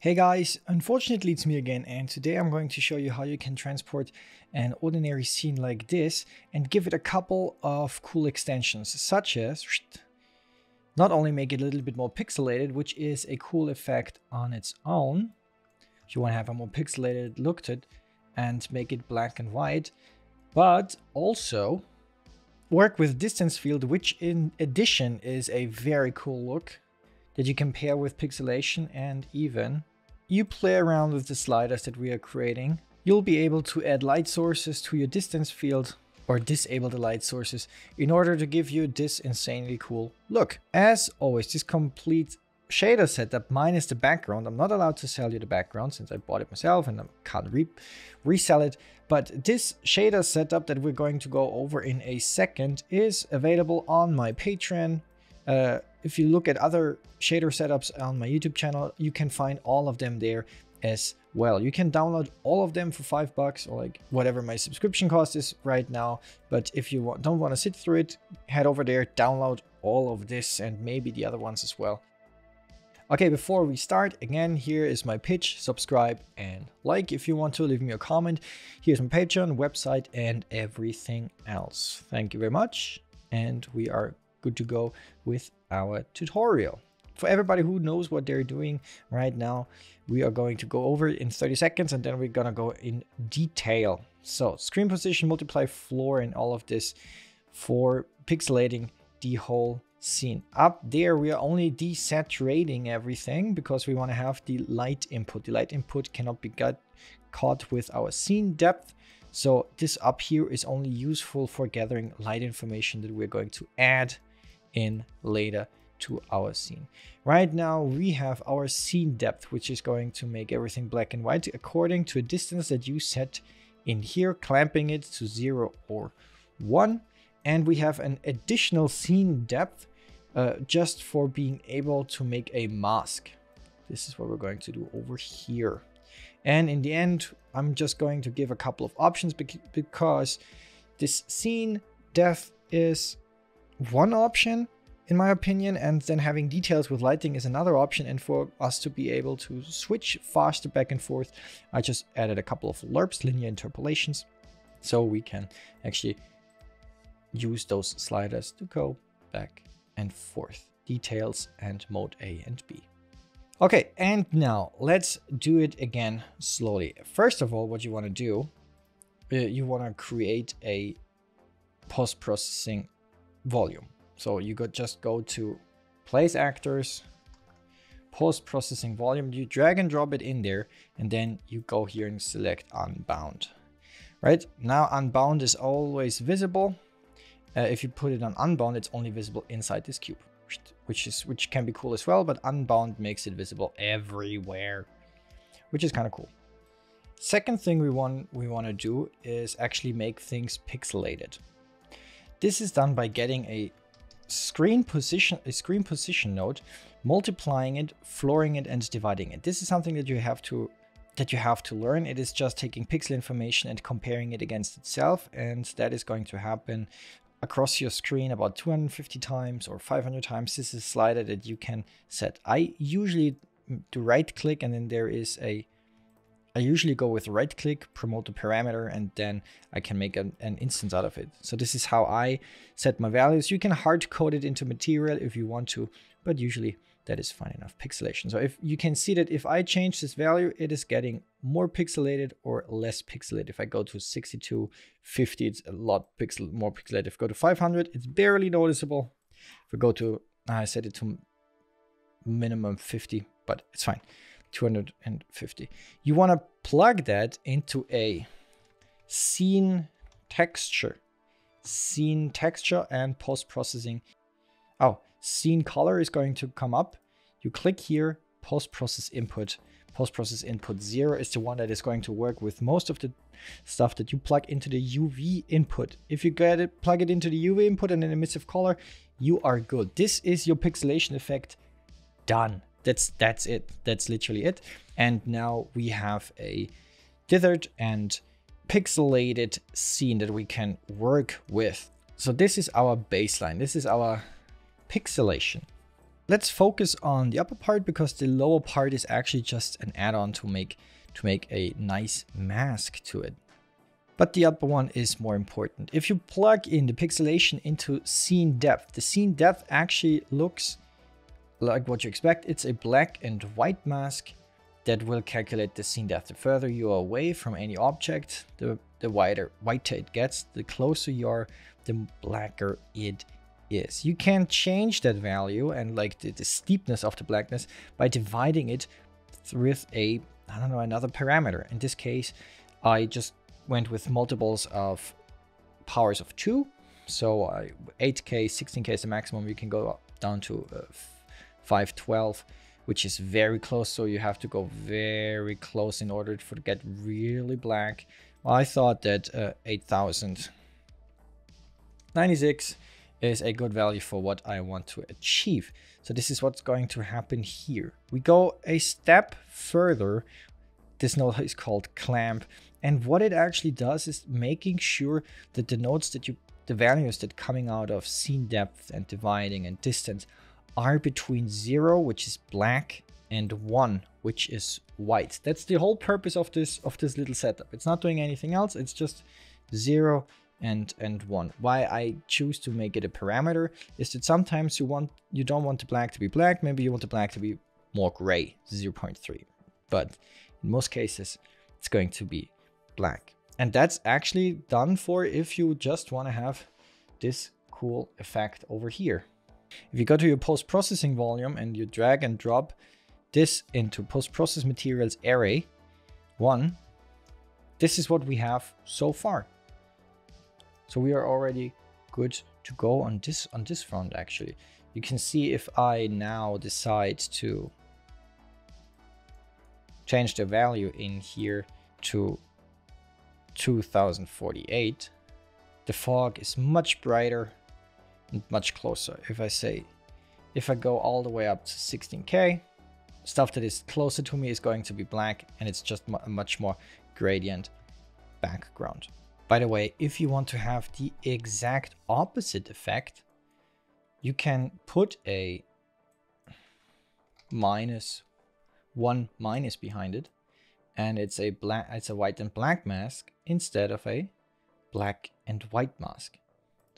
Hey guys, unfortunately it's me again and today I'm going to show you how you can transport an ordinary scene like this and give it a couple of cool extensions such as not only make it a little bit more pixelated, which is a cool effect on its own, if you want to have a more pixelated look to it and make it black and white, but also work with distance field, which in addition is a very cool look that you can pair with pixelation and even you play around with the sliders that we are creating. You'll be able to add light sources to your distance field or disable the light sources in order to give you this insanely cool look. As always, this complete shader setup minus the background. I'm not allowed to sell you the background since I bought it myself and I can't re resell it. But this shader setup that we're going to go over in a second is available on my Patreon uh, if you look at other shader setups on my YouTube channel, you can find all of them there as well. You can download all of them for five bucks or like whatever my subscription cost is right now. But if you don't want to sit through it, head over there, download all of this and maybe the other ones as well. Okay, before we start, again, here is my pitch, subscribe and like if you want to, leave me a comment. Here's my Patreon, website and everything else. Thank you very much. And we are good to go with our tutorial. For everybody who knows what they're doing right now, we are going to go over in 30 seconds and then we're gonna go in detail. So screen position, multiply floor and all of this for pixelating the whole scene. Up there, we are only desaturating everything because we want to have the light input. The light input cannot be got caught with our scene depth. So this up here is only useful for gathering light information that we're going to add in later to our scene. Right now we have our scene depth, which is going to make everything black and white according to a distance that you set in here, clamping it to zero or one. And we have an additional scene depth uh, just for being able to make a mask. This is what we're going to do over here. And in the end, I'm just going to give a couple of options because this scene depth is one option in my opinion and then having details with lighting is another option and for us to be able to switch faster back and forth I just added a couple of lerps linear interpolations so we can actually use those sliders to go back and forth details and mode A and B. Okay, and now let's do it again slowly. First of all, what you want to do, uh, you want to create a post-processing volume. So you could just go to place actors, post processing volume, you drag and drop it in there, and then you go here and select unbound. Right now, unbound is always visible. Uh, if you put it on unbound, it's only visible inside this cube, which is which can be cool as well. But unbound makes it visible everywhere, which is kind of cool. Second thing we want we want to do is actually make things pixelated. This is done by getting a screen position, a screen position node, multiplying it, flooring it, and dividing it. This is something that you have to that you have to learn. It is just taking pixel information and comparing it against itself, and that is going to happen across your screen about 250 times or 500 times. This is a slider that you can set. I usually do right click and then there is a I usually go with right click, promote the parameter, and then I can make an, an, instance out of it. So this is how I set my values. You can hard code it into material if you want to, but usually that is fine enough pixelation. So if you can see that if I change this value, it is getting more pixelated or less pixelated. If I go to 62, 50, it's a lot pixel more pixelated. If I go to 500, it's barely noticeable. If I go to, I set it to minimum 50, but it's fine. 250. You want to plug that into a scene texture, scene texture and post-processing. Oh, scene color is going to come up. You click here, post-process input. Post-process input zero is the one that is going to work with most of the stuff that you plug into the UV input. If you get it, plug it into the UV input and an emissive color, you are good. This is your pixelation effect done. That's that's it. That's literally it. And now we have a dithered and pixelated scene that we can work with. So this is our baseline. This is our pixelation. let's focus on the upper part because the lower part is actually just an add-on to make to make a nice mask to it. But the upper one is more important. If you plug in the pixelation into scene depth, the scene depth actually looks like what you expect. It's a black and white mask that will calculate the scene depth. The further you are away from any object, the, the wider whiter it gets. The closer you are, the blacker it is. You can change that value and like the, the steepness of the blackness by dividing it with a, I don't know, another parameter. In this case, I just went with multiples of powers of 2. So uh, 8K, 16K is the maximum. You can go down to uh, 512, which is very close. So you have to go very close in order for to get really black. I thought that uh, 8096 is a good value for what I want to achieve. So this is what's going to happen here. We go a step further. This node is called clamp. And what it actually does is making sure that the nodes that you, the values that coming out of scene depth and dividing and distance are between zero, which is black, and one, which is white. That's the whole purpose of this of this little setup. It's not doing anything else. It's just zero and and one. Why I choose to make it a parameter is that sometimes you want you don't want the black to be black. Maybe you want the black to be more gray, 0.3. But in most cases, it's going to be black. And that's actually done for if you just want to have this cool effect over here. If you go to your post-processing volume and you drag and drop this into post-process materials array one, this is what we have so far. So we are already good to go on this on this front actually. You can see if I now decide to change the value in here to 2048, the fog is much brighter much closer. If I say, if I go all the way up to 16K, stuff that is closer to me is going to be black and it's just a much more gradient background. By the way, if you want to have the exact opposite effect, you can put a minus one minus behind it and it's a black it's a white and black mask instead of a black and white mask.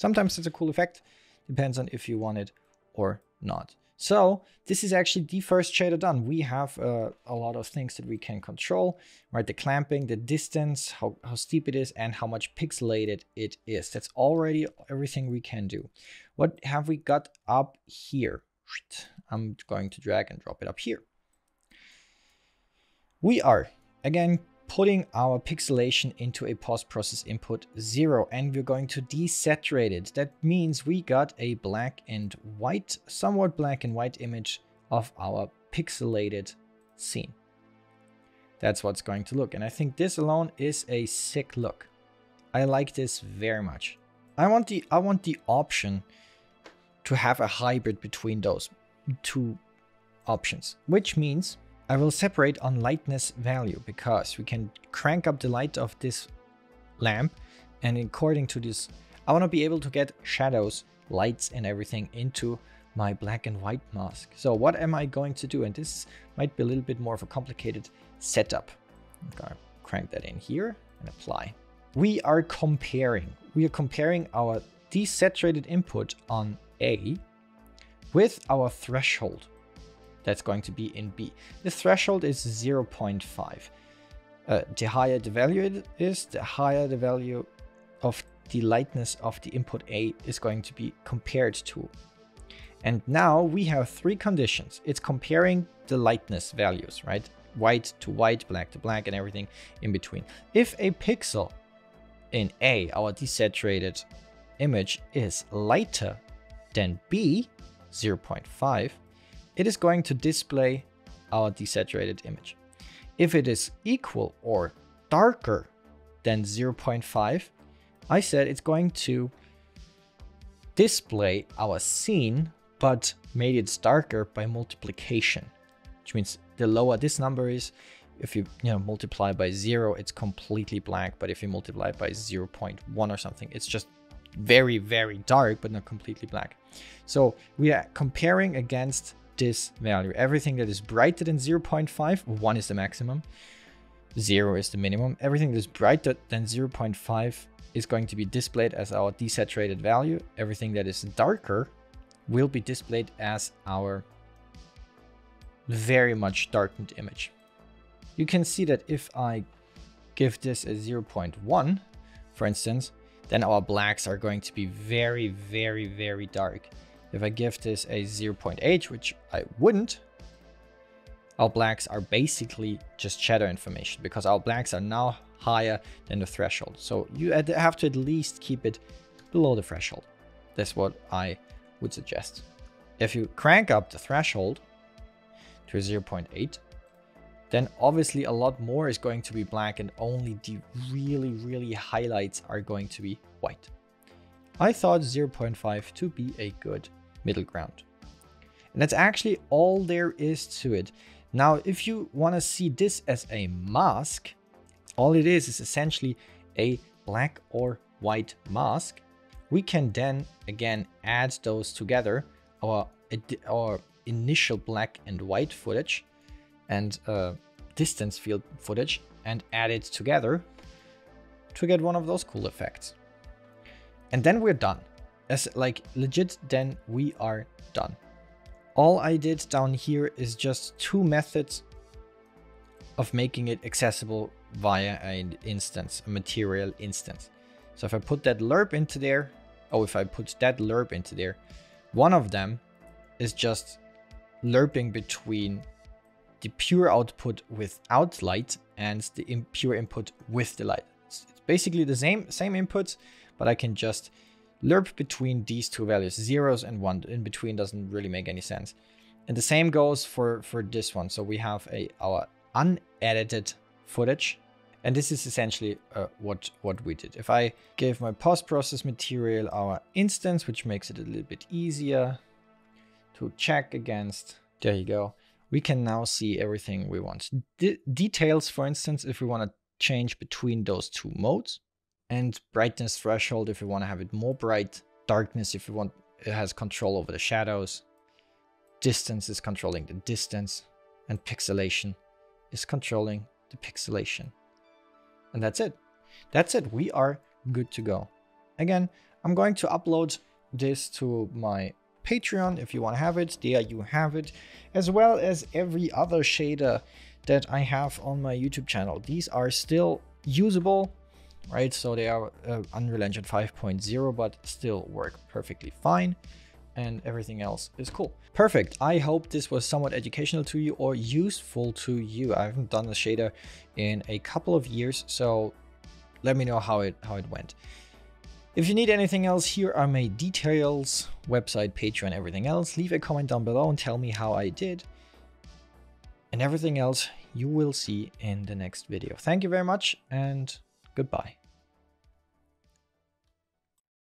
Sometimes it's a cool effect, depends on if you want it or not. So this is actually the first shader done. We have uh, a lot of things that we can control, right? The clamping, the distance, how, how steep it is, and how much pixelated it is. That's already everything we can do. What have we got up here? I'm going to drag and drop it up here. We are, again, putting our pixelation into a post-process input 0 and we're going to desaturate it. That means we got a black and white, somewhat black and white image of our pixelated scene. That's what's going to look. And I think this alone is a sick look. I like this very much. I want the I want the option to have a hybrid between those two options, which means I will separate on lightness value because we can crank up the light of this lamp and according to this, I want to be able to get shadows, lights and everything into my black and white mask. So what am I going to do? And this might be a little bit more of a complicated setup. To crank that in here and apply. We are comparing. We are comparing our desaturated input on A with our threshold that's going to be in B. The threshold is 0.5. Uh, the higher the value it is, the higher the value of the lightness of the input A is going to be compared to. And now we have three conditions. It's comparing the lightness values, right? White to white, black to black, and everything in between. If a pixel in A, our desaturated image, is lighter than B, 0.5, it is going to display our desaturated image. If it is equal or darker than 0.5, I said it's going to display our scene, but made it darker by multiplication, which means the lower this number is, if you, you know, multiply by zero, it's completely black. But if you multiply by 0.1 or something, it's just very, very dark, but not completely black. So we are comparing against this value. Everything that is brighter than 0.5, 1 is the maximum, 0 is the minimum. Everything that is brighter than 0.5 is going to be displayed as our desaturated value. Everything that is darker will be displayed as our very much darkened image. You can see that if I give this a 0.1, for instance, then our blacks are going to be very, very, very dark. If I give this a 0.8, which I wouldn't, our blacks are basically just shadow information because our blacks are now higher than the threshold. So you have to at least keep it below the threshold. That's what I would suggest. If you crank up the threshold to 0.8, then obviously a lot more is going to be black and only the really, really highlights are going to be white. I thought 0.5 to be a good middle ground. And that's actually all there is to it. Now, if you want to see this as a mask, all it is is essentially a black or white mask. We can then again add those together, our, our initial black and white footage and uh, distance field footage and add it together to get one of those cool effects. And then we're done. As like legit, then we are done. All I did down here is just two methods of making it accessible via an instance, a material instance. So if I put that lerp into there, oh, if I put that lerp into there, one of them is just lerping between the pure output without light and the pure input with the light. It's basically the same, same inputs, but I can just lerp between these two values, zeros and one. In between doesn't really make any sense. And the same goes for, for this one. So we have a our unedited footage. And this is essentially uh, what, what we did. If I give my post-process material our instance, which makes it a little bit easier to check against, there you go. We can now see everything we want. Details, for instance, if we want to change between those two modes and brightness threshold if we want to have it more bright, darkness if we want it has control over the shadows, distance is controlling the distance, and pixelation is controlling the pixelation. And that's it. That's it. We are good to go. Again, I'm going to upload this to my Patreon if you want to have it. There you have it, as well as every other shader that I have on my YouTube channel. These are still usable, right? So they are uh, Unreal Engine 5.0, but still work perfectly fine and everything else is cool. Perfect. I hope this was somewhat educational to you or useful to you. I haven't done a shader in a couple of years, so let me know how it how it went. If you need anything else, here are my details, website, Patreon, everything else. Leave a comment down below and tell me how I did. And everything else you will see in the next video. Thank you very much and goodbye.